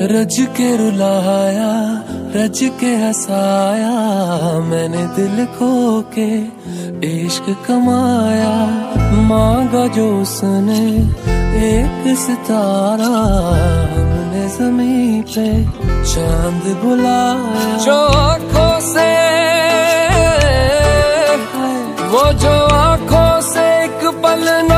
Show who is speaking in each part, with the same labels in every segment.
Speaker 1: रज के रुलाया, रज के हसाया, मैंने दिल खो के इश्क कमाया। मांगा जो उसने एक सितारा, हमने ज़मीन पे चाँद बुलाया। जो आँखों से वो जो आँखों से एक पल ना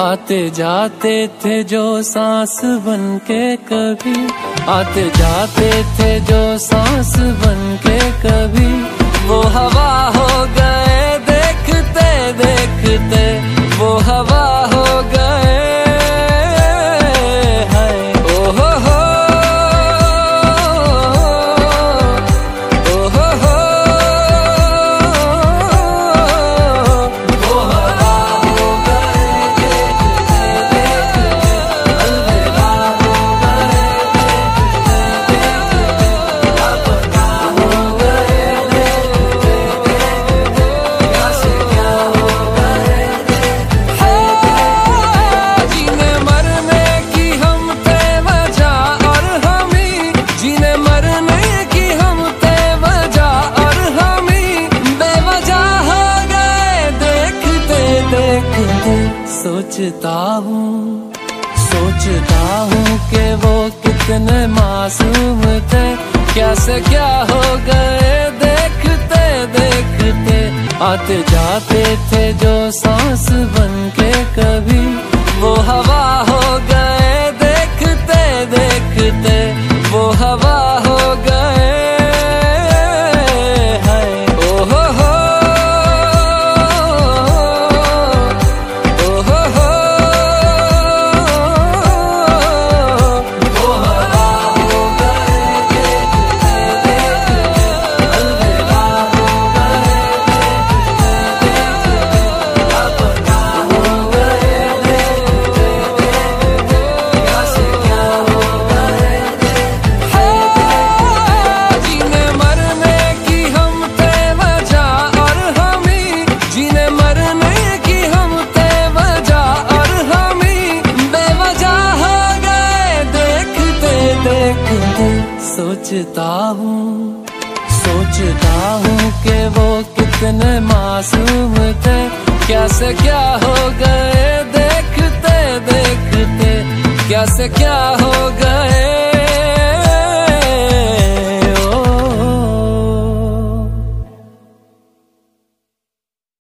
Speaker 1: आते जाते थे जो सांस बन के कभी। आते जाते थे जो सांस बन के कभी। वो हवा हो गए सोचता हूँ सोचता हूँ के वो कितने मासूम थे। कैसे क्या हो गए, देखते देखते आते जाते थे जो सांस बन के कभी वो हवा हो गए सोचता हूँ सोचता हूँ कि वो कितने मासूम थे। कैसे क्या हो गए देखते देखते, कैसे क्या हो गए